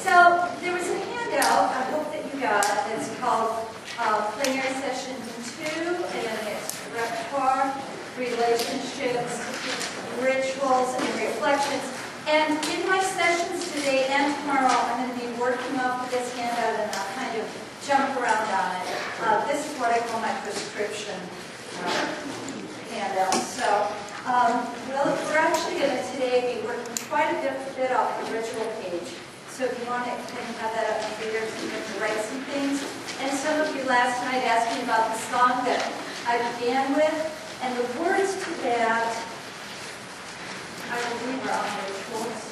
so there was a handout, I hope that you got, that's called uh, Plenary Session 2, and it's repertoire, relationships, rituals, and reflections. And in my sessions today and tomorrow, I'm going to be working off of this handout and I'll kind of jump around on it. Uh, this is what I call my prescription uh, handout. So. Um, well, we're actually going to today be working quite a bit off the ritual page. So if you want to kind of have that up later, your you can write some things. And some of you last night asked me about the song that I began with, and the words to that, I believe are on the rituals.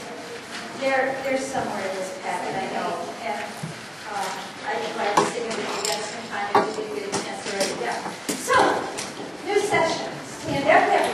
They're, they're somewhere in this packet, I know. And um, I'd like to sing it again sometime if you didn't get a chance to write it down. So, new session. Stand up, there.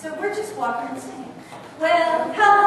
So we're just walking and saying, well, hello.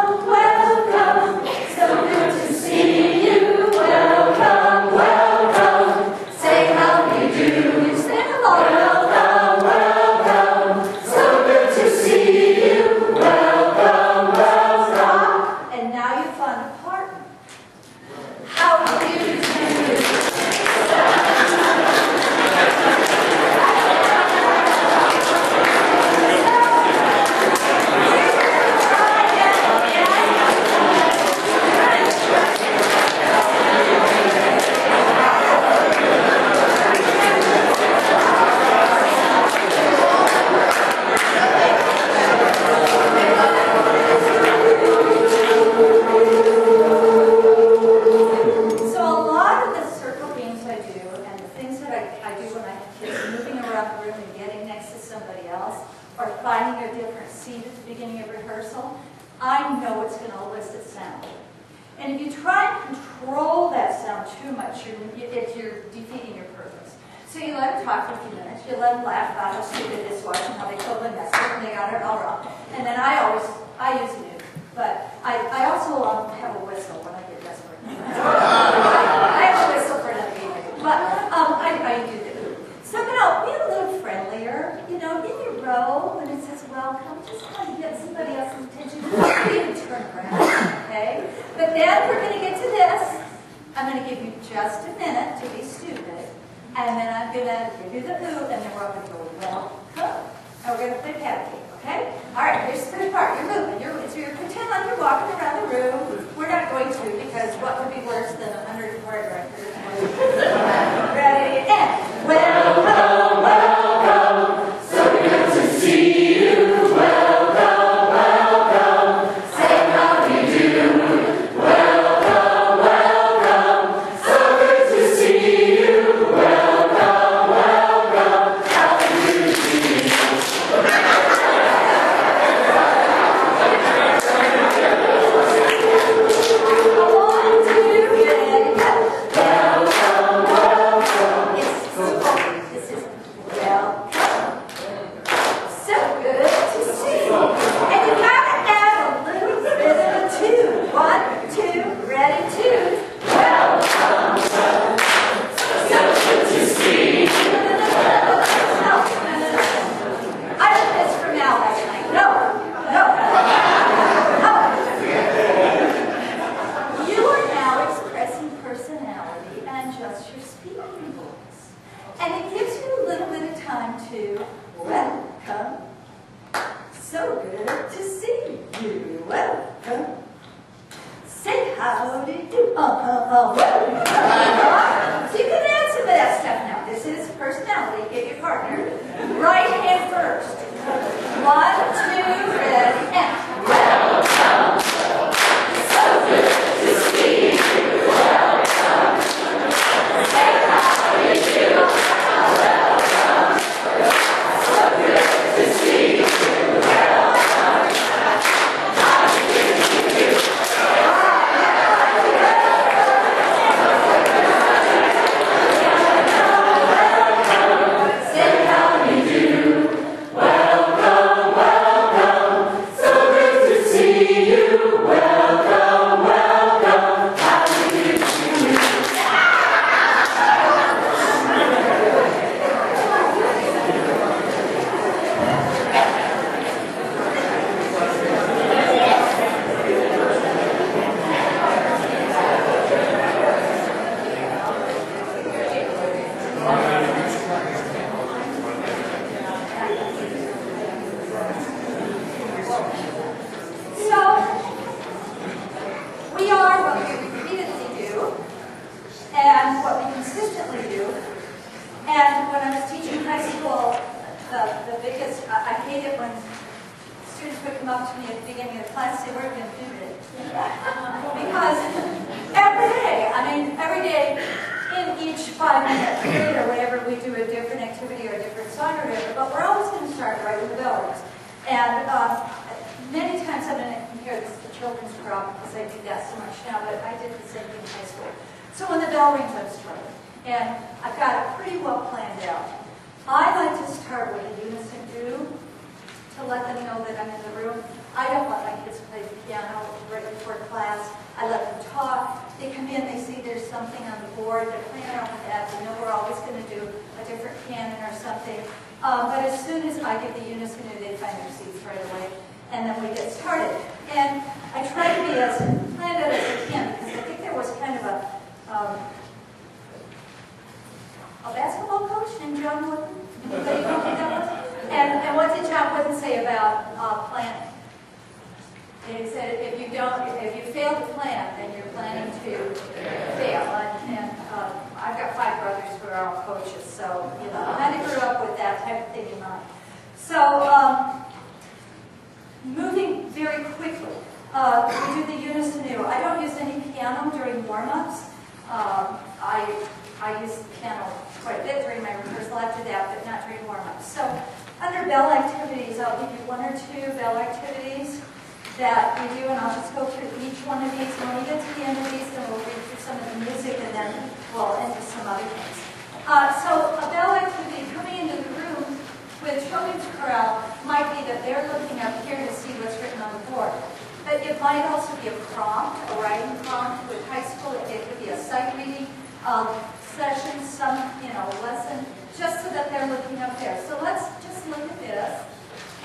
High school, it could be a sight reading um, session, some, you know, lesson, just so that they're looking up there. So let's just look at this,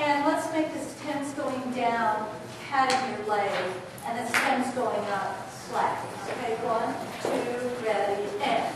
and let's make this tens going down, patting your leg, and this tens going up, slack. Okay, one, two, ready, and.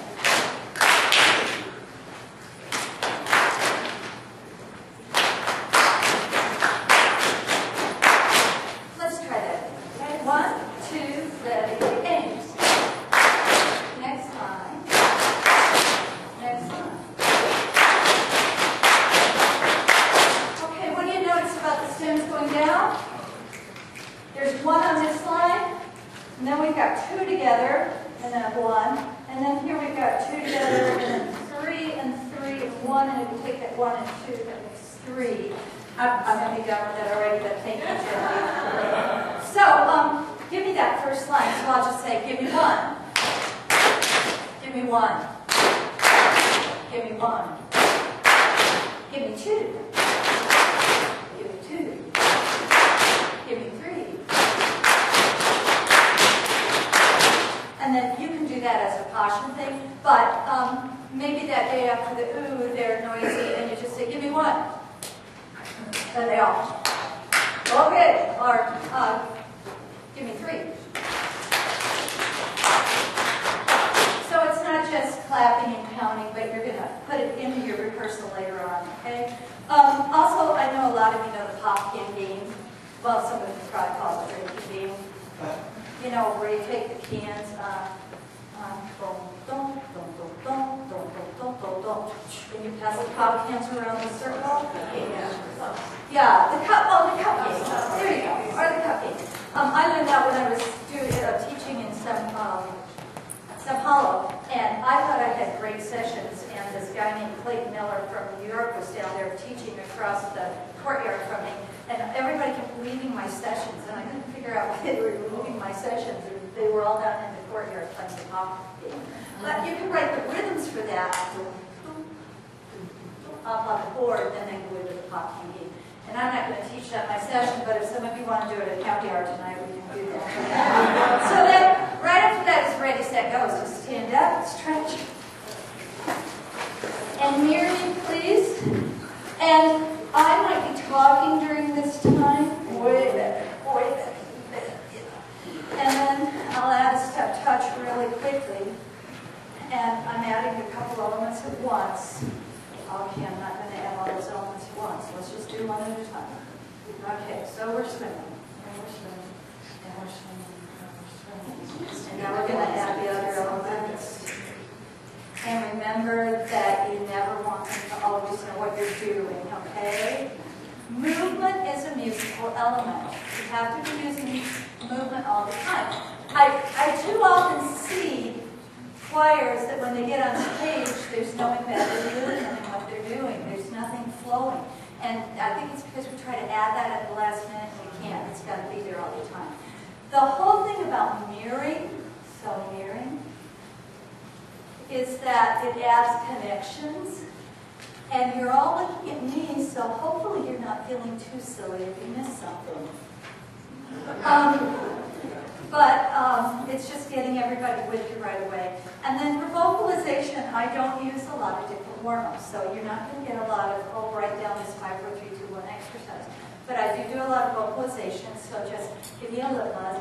Cans around the circle. Yeah, the cup, oh, the cup game. There you go, or the cup game. Um, I learned that when I was doing, uh, teaching in some, um, Sao Paulo, and I thought I had great sessions, and this guy named Clayton Miller from New York was down there teaching across the courtyard from me, and everybody kept leaving my sessions, and I couldn't figure out why they were leaving my sessions, they were all down in the courtyard playing the game. But you can write the rhythms for that up on the board, then go into the pop game. And I'm not going to teach that in my session, but if some of you want to do it at county art tonight, we can do that. so then, right after that is ready, set, go. So stand up, stretch. And mirror me, please. And I might be talking during this time. Way better, way better. And then I'll add a step touch really quickly. And I'm adding a couple elements at once. Okay, I'm not going to add all those elements at once. Let's just do one at a time. Okay, so we're swimming, and we're swimming, and we're swimming, and we're swimming. And now we're going to add the other elements. And remember that you never want them to always know what you're doing, okay? Movement is a musical element. You have to be using movement all the time. I, I too often see choirs that when they get on stage, there's no embedded they're doing. There's nothing flowing. And I think it's because we try to add that at the last minute and we can't. It's got to be there all the time. The whole thing about mirroring, so mirroring, is that it adds connections. And you're all looking at me, so hopefully you're not feeling too silly if you miss something. Um, but um, it's just getting everybody with you right away. And then for vocalization, I don't use a lot of different warm-ups, so you're not going to get a lot of, oh, write down this 5, 4, 3, 2, 1 exercise. But I do do a lot of vocalization, so just give me a lip buzz.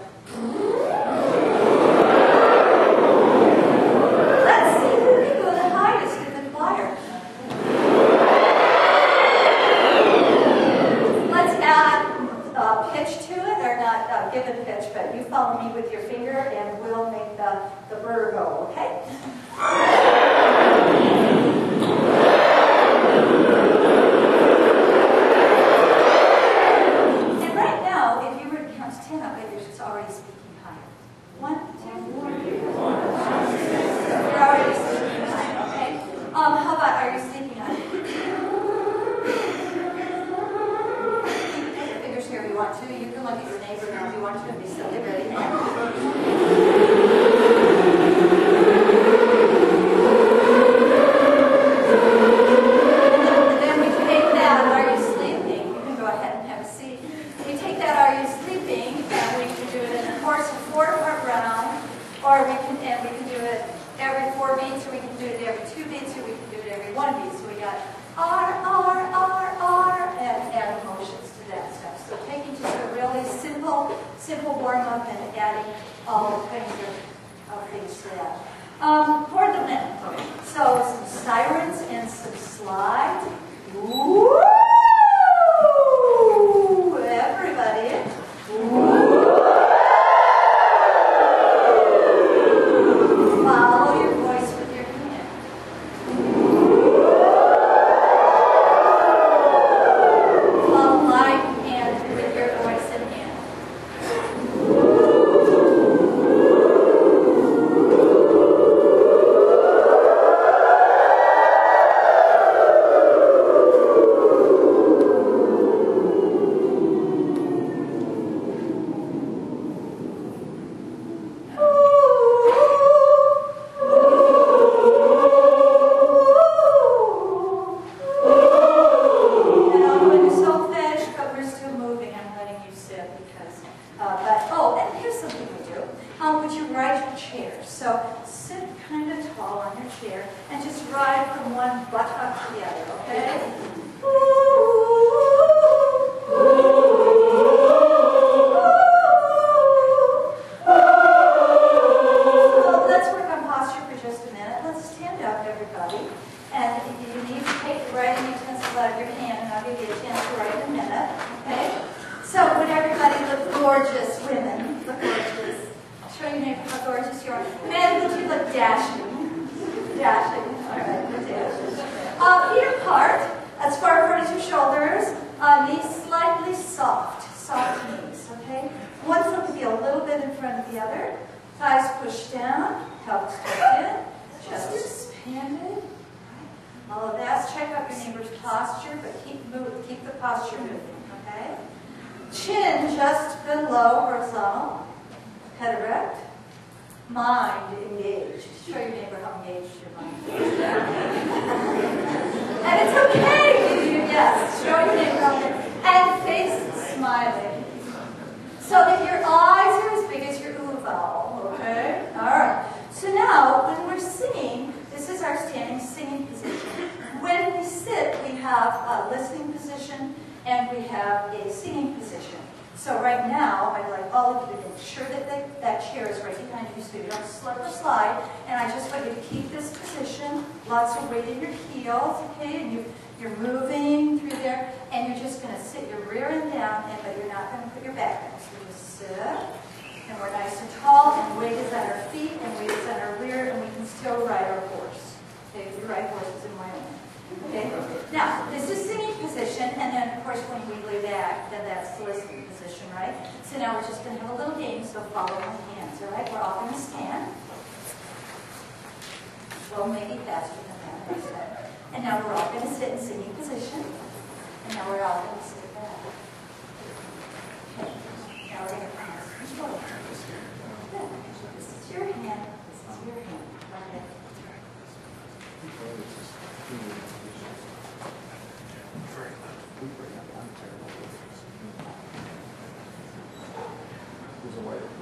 It's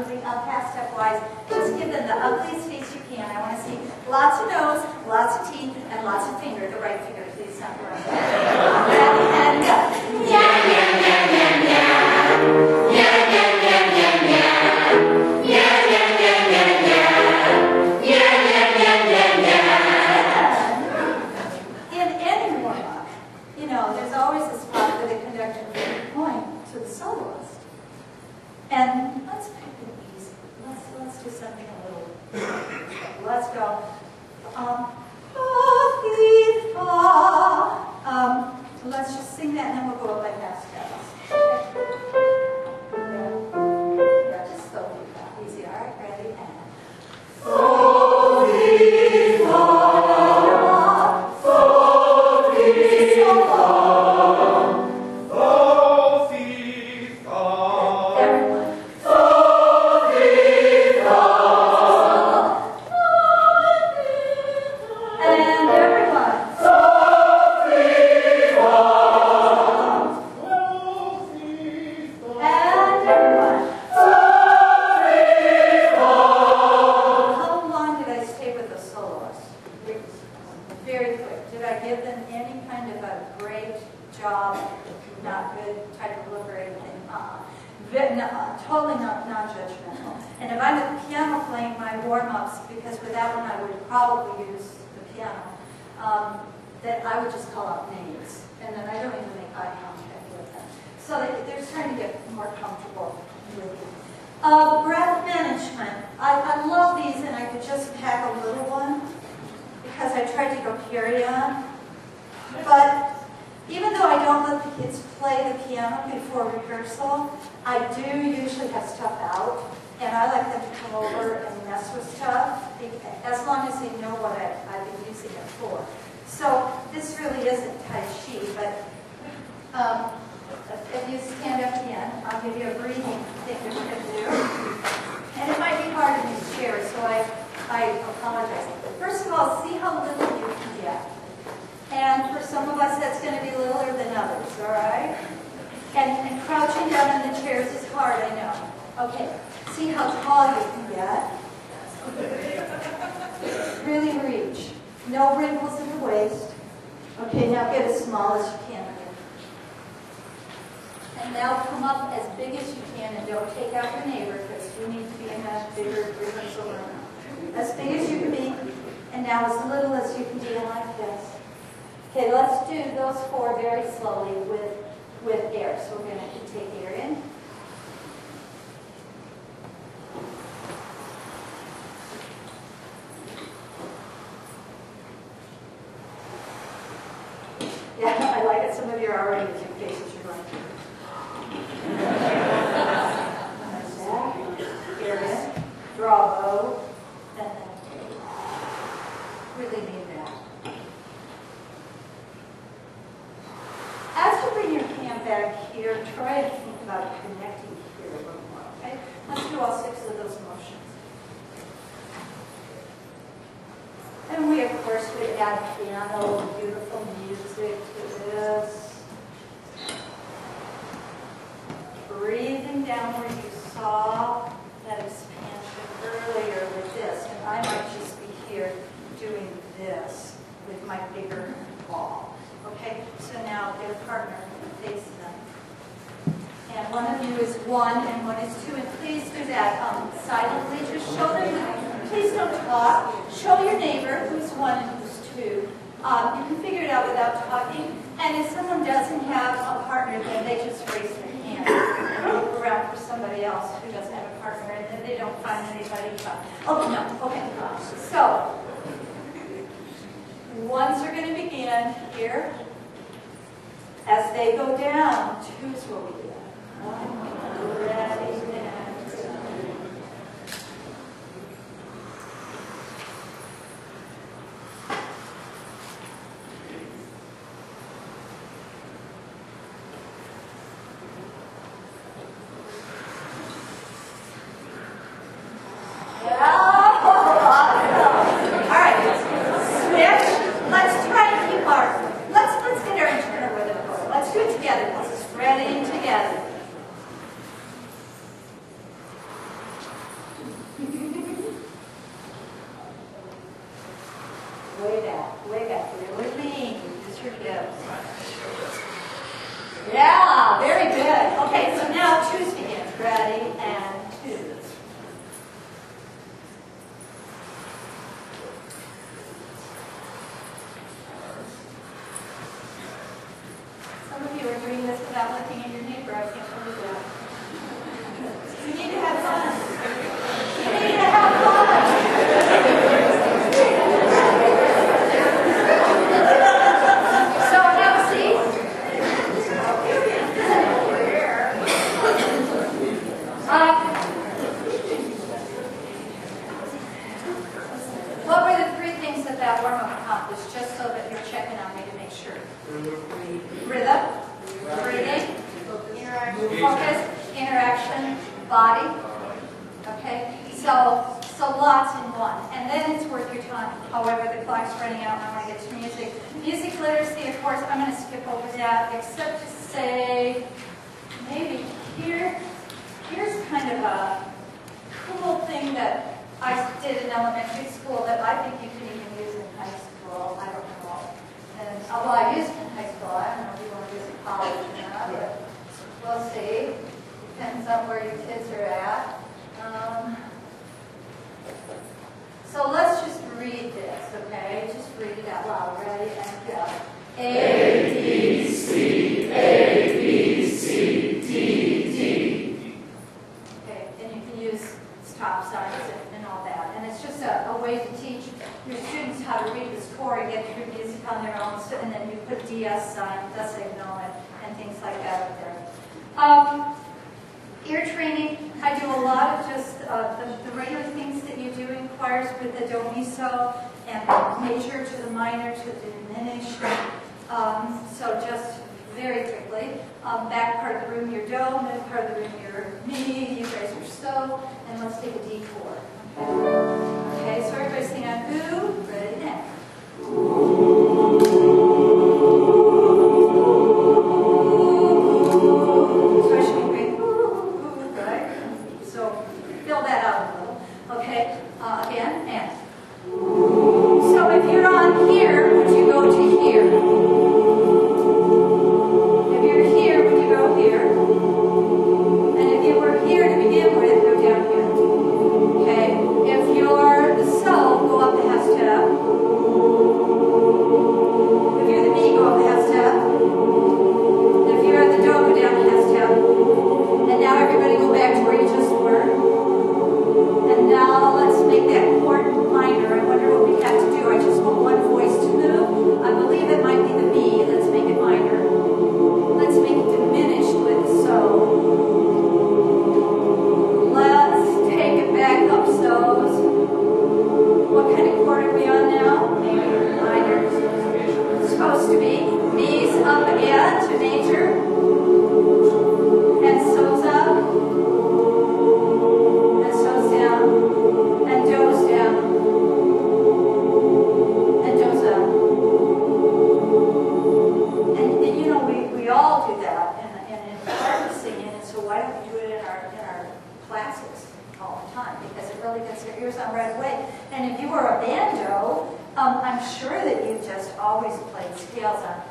moving up half stepwise. Just give them the ugliest face you can. I want to see lots of nose, lots of teeth, and lots of finger. The right finger, please, not the. already about where your kids are at. Um, so let's just read this, okay? Just read it out loud. Ready? And go. A with the domiso and major to the minor to the diminished. Um, so just very quickly, um, back part of the room your do, middle part of the room your mi, you guys are so, and let's take a D4. Okay, okay so everybody, sing on ooh. right away. And if you were a banjo, um, I'm sure that you just always played scales on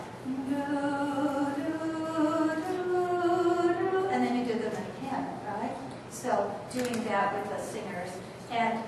and then you did them again, right? So doing that with the singers. And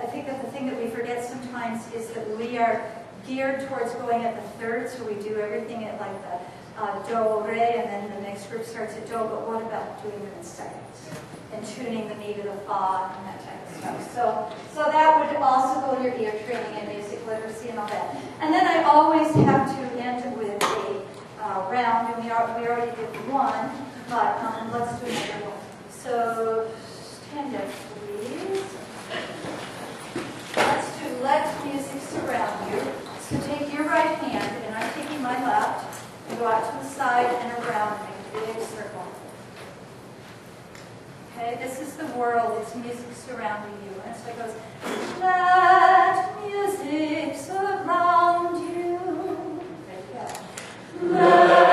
I think that the thing that we forget sometimes is that we are geared towards going at the third, so we do everything at like the uh, do, re, and then the next group starts at do, but what about doing them in seconds? And tuning the me to the fa and that type of stuff. So, so that would also go your ear training and music literacy and all that. And then I always have to end with a uh, round, and we, are, we already did one, but um, let's do another one. So stand up, please. Let's do let music surround you. So take your right hand, and I'm taking my left, and go out to the side and around make a big circle. Okay, this is the world, it's music surrounding you. And so it goes, let music surround you. There you. Let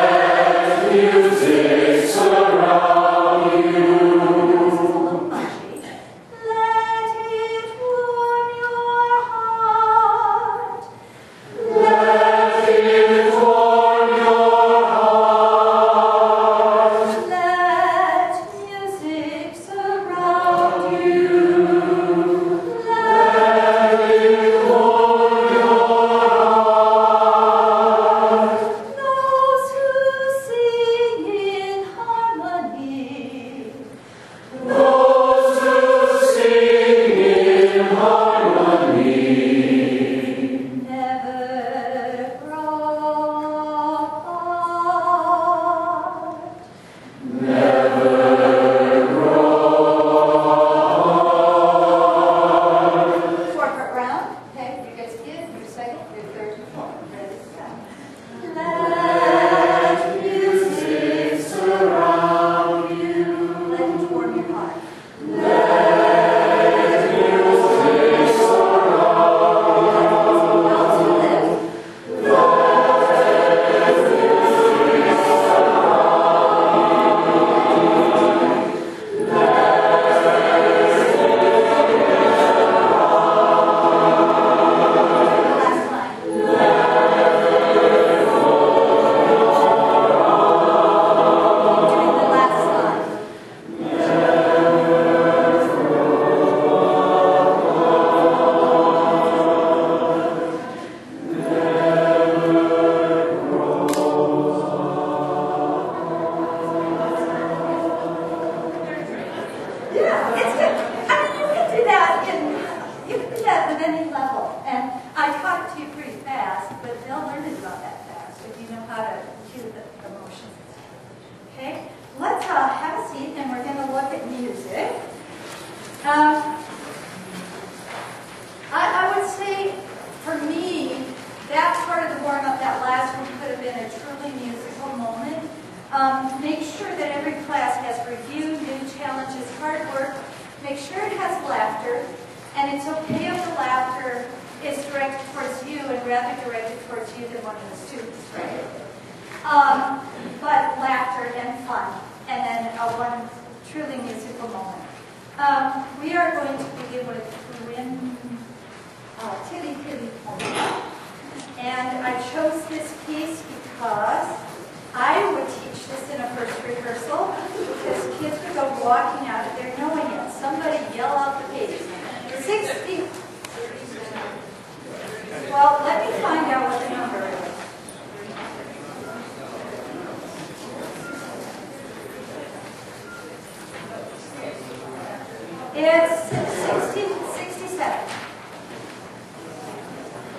It's 16, 67.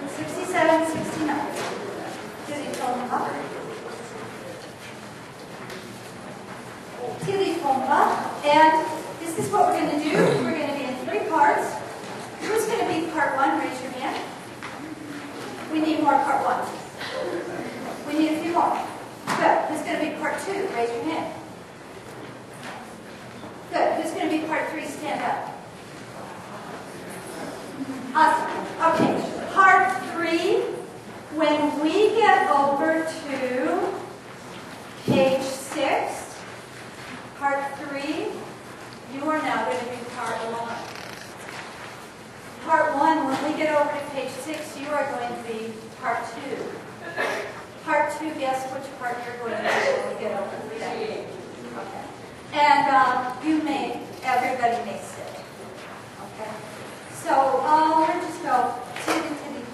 67, 69. Tilly Tomba. Tilly Tomba. And this is what we're going to do. We're going to be in three parts. Who's going to be part one? Raise your hand. We need more part one. We need a few more. Good. Who's going to be part two? Raise your hand. Good. Who's going to be part three? Stand up. Awesome. Okay. Part three. When we get over to page six, part three, you are now going to be part one. Part one, when we get over to page six, you are going to be part two. you guess which part you're going to get over to that? Okay. And um, you may, everybody may sit. Okay? So uh, we're just go titty titty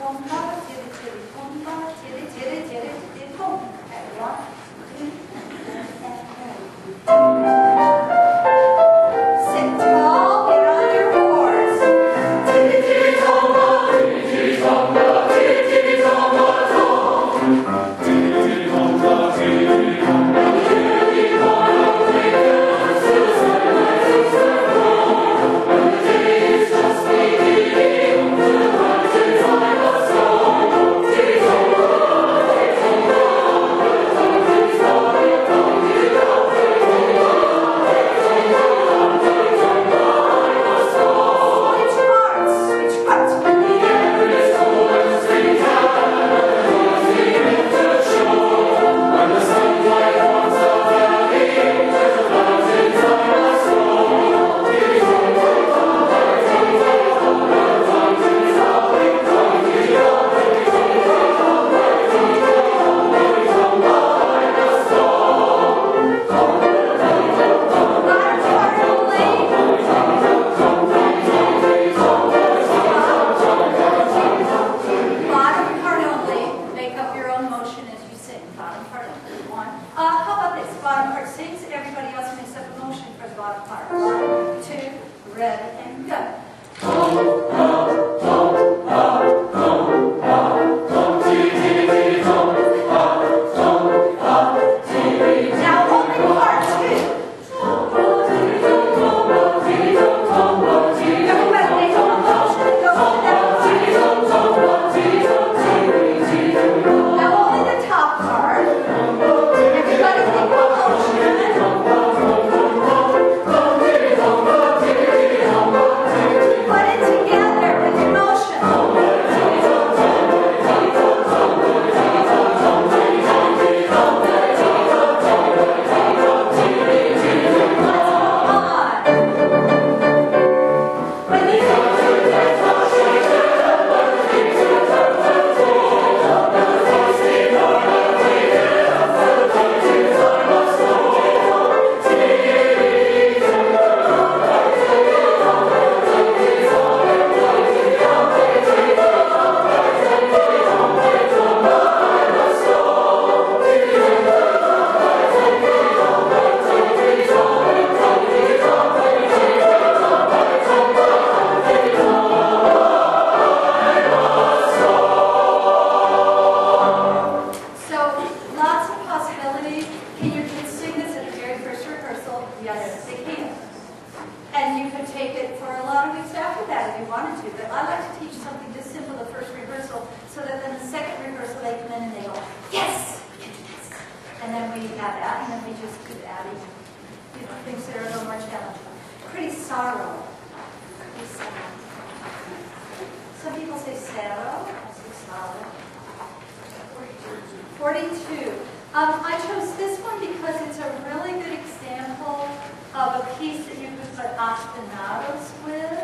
42. Um, I chose this one because it's a really good example of a piece that you could put ostinatos with.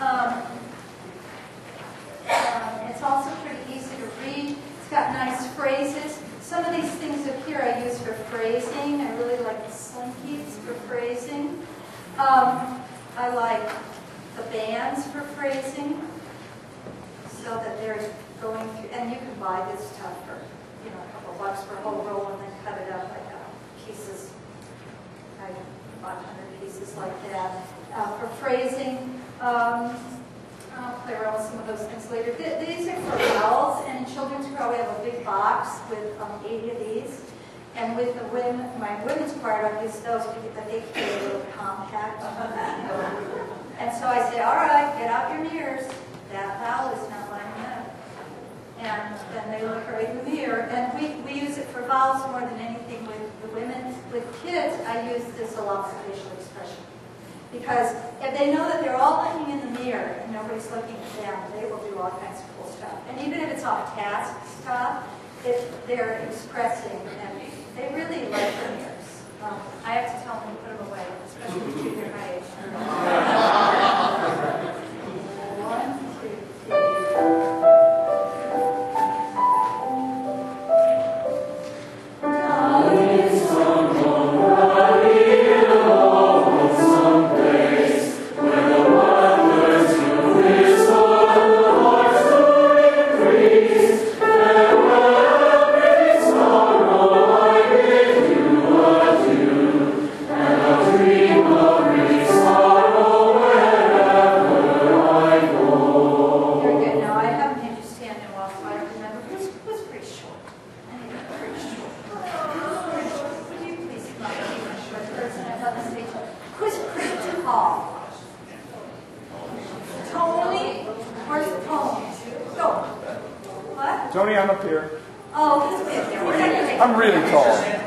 Um, um, it's also pretty easy to read. It's got nice phrases. Some of these things up here I use for phrasing. I really like the slinkies for phrasing. Um, I like the bands for phrasing so that there's going through, and you can buy this stuff for, you know, a couple bucks for a whole roll and then cut it up like uh, pieces. I bought 100 pieces like that. Uh, For phrasing, um, I'll play around with some of those things later. Th- These are for vowels, and in children's choir we have a big box with um, 80 of these. And with the women, my women's choir, I use those because they be a little compact. And so I say, all right, get out your mirrors. That vowel is not. And then they look right in the mirror. And we, we use it for vowels more than anything with the women. With kids, I use this a lot for facial expression. Because if they know that they're all looking in the mirror and nobody's looking at them, they will do all kinds of cool stuff. And even if it's off task stuff, if they're expressing, and they really like the mirrors. Um, I have to tell them to put them away, especially junior high Who's critical? Tony? Where's Tony? Go. What? Tony, I'm up here. Oh, he's. I'm really tall.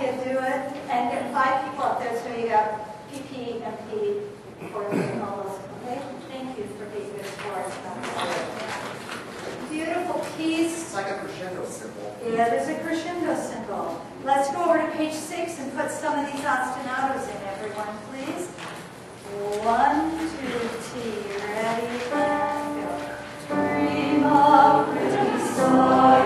can do it. And then five people up there, so you got PP, MP, for all those. Okay? Thank you for being good us Beautiful piece. It's like a crescendo symbol. Yeah, there's a crescendo symbol. Let's go over to page six and put some of these ostinatos in, everyone, please. One, two, three, ready, go. Prima, pretty stars.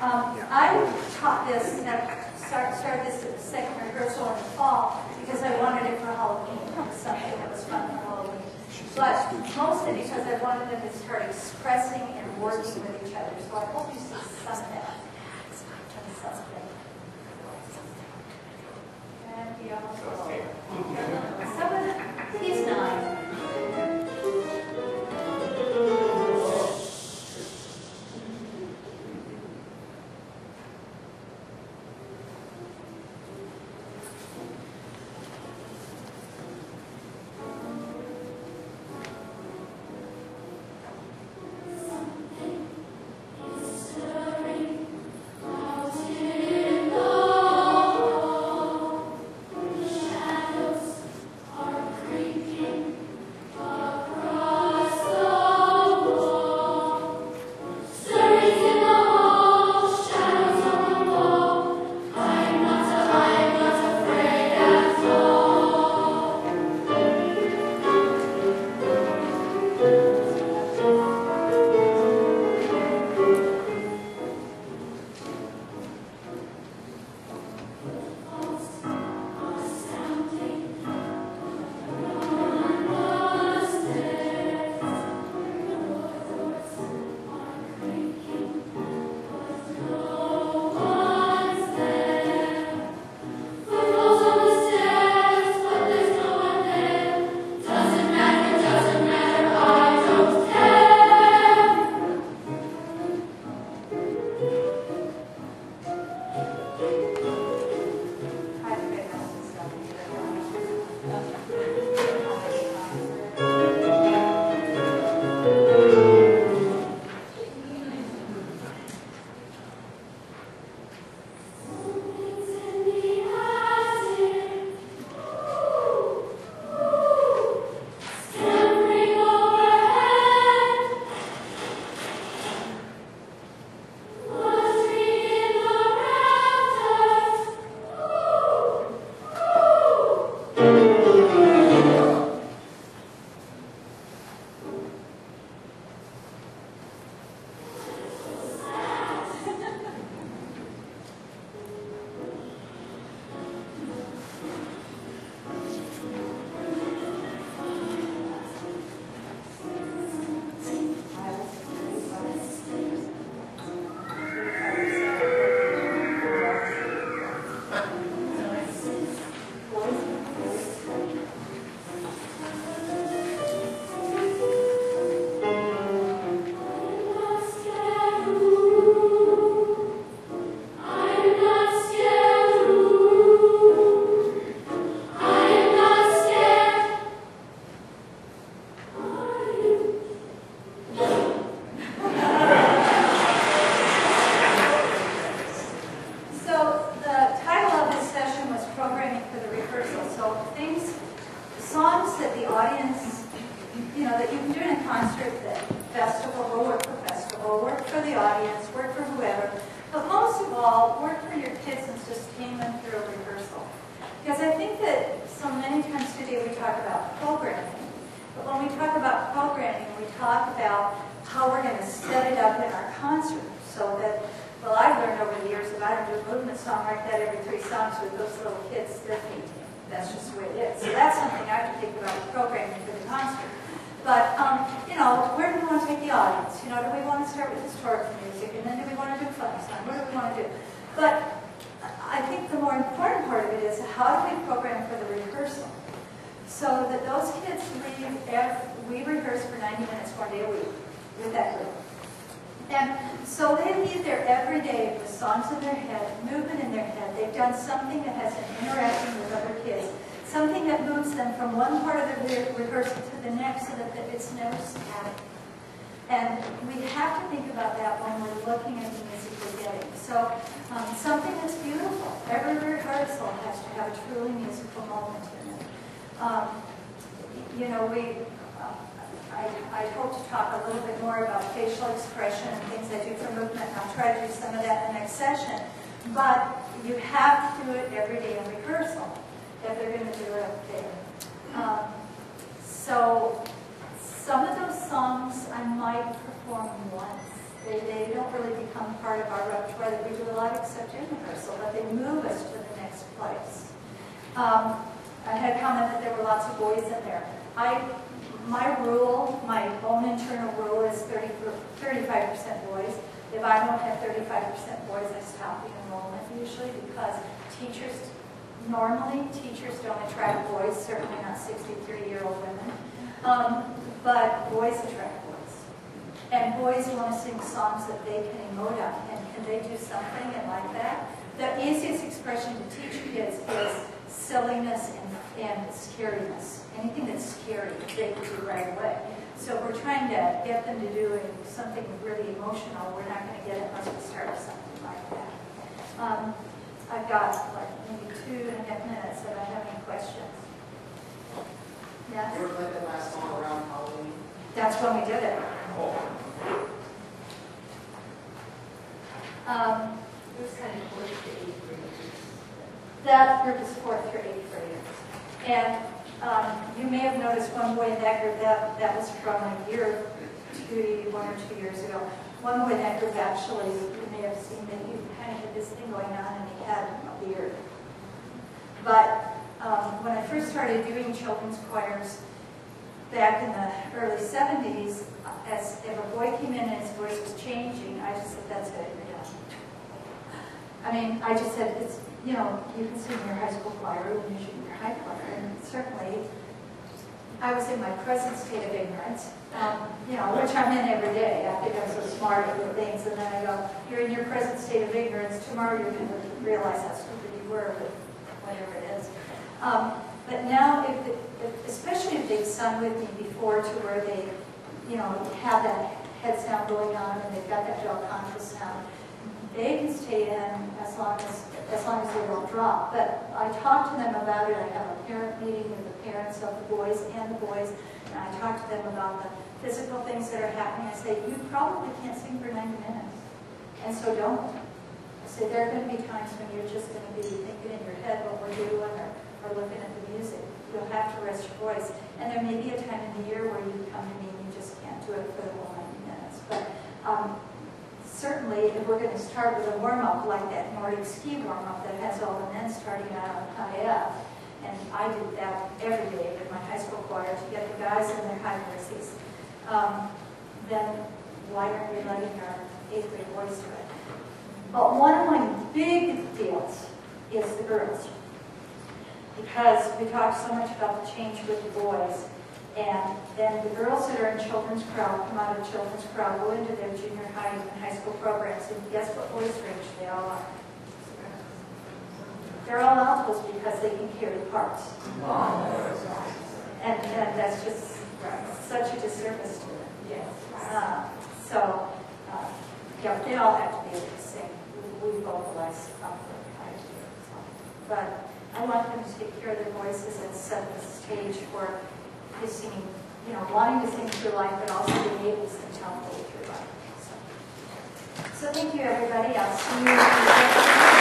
Um, yeah. I taught this, start, started this at the second rehearsal in the fall because I wanted it for Halloween, something that was fun for Halloween. But mostly because I wanted them to start expressing and working with each other. So I hope you see something. Something. And he also, some of the, he's nine. With other kids, something that moves them from one part of the re- rehearsal to the next so that it's never static. And we have to think about that when we're looking at the music we're getting. So um, something that's beautiful. Every rehearsal has to have a truly musical moment in it. Um, you know, we, uh, I, I hope to talk a little bit more about facial expression and things I do for movement. I'll try to do some of that in the next session. But you have to do it every day in rehearsal if they're going to do it up there. Um, so some of those songs I might perform once. They, they don't really become part of our repertoire that we do a lot except in rehearsal, but they move us to the next place. Um, I had a comment that there were lots of boys in there. I, my rule, my own internal rule is 30, 35% boys. If I don't have 35% boys, I stop the enrollment usually because teachers, normally teachers don't attract boys, certainly not 63-year-old women. Um, but boys attract boys. And boys want to sing songs that they can emote on. And can they do something and like that? The easiest expression to teach kids is silliness and, and scariness. Anything that's scary, they can do right away. So if we're trying to get them to do something really emotional, we're not going to get it unless we start with something like that. Um, I've got like maybe two and a half minutes if I have any questions. Yes? You ever played that last song around Halloween? That's when we did it. Um, Who's kind of close to eighth grade? That group is fourth through eighth graders. And um, you may have noticed one boy in that group, that, that was from a year, two, one or two years ago. One boy in that group actually, you may have seen that he kind of had this thing going on and he had a beard. But um, when I first started doing children's choirs back in the early 70s, as if a boy came in and his voice was changing, I just said, that's it, you're done. I mean, I just said, it's, you know, you can sing in your high school choir when you should in your high choir. And certainly, I was in my present state of ignorance, um, you know, which I'm in every day. I think I'm so smart at the things. And then I go, you're in your present state of ignorance. Tomorrow you're going to realize how stupid you were with whatever it is. Um, but now, if, if, especially if they've sung with me before to where they, you know, have that head sound going on and they've got that bel canto sound, they can stay in as long as, as long as they don't drop. But I talk to them about it. I have a parent meeting with the parents of the boys and the boys, and I talk to them about the physical things that are happening. I say, you probably can't sing for 90 minutes, and so don't. I say, there are going to be times when you're just going to be thinking in your head what we're doing or, or looking at the music. You'll have to rest your voice. And there may be a time in the year where you come to me and you just can't do it for the whole 90 minutes. But um, certainly, if we're going to start with a warm-up like that Nordic ski warm-up that has all the men starting out high up, and I did that every day with my high school choir to get the guys in their high voices, um, then why aren't we letting our eighth grade boys do it? But one of my big deals is the girls. Because we talk so much about the change with the boys, and then the girls that are in children's chorale come out of children's chorale, go into their junior high and high school programs, and guess what voice range they all are? They're all altos because they can carry parts. And, and that's just such a disservice to them. Yes. Uh, So, uh, yeah, they all have to be able to sing. We we vocalize properly, I do. But I want them to take care of their voices and set the stage for singing, you know, wanting to sing through life, but also being able to sing through life. So, so thank you, everybody. I'll see you.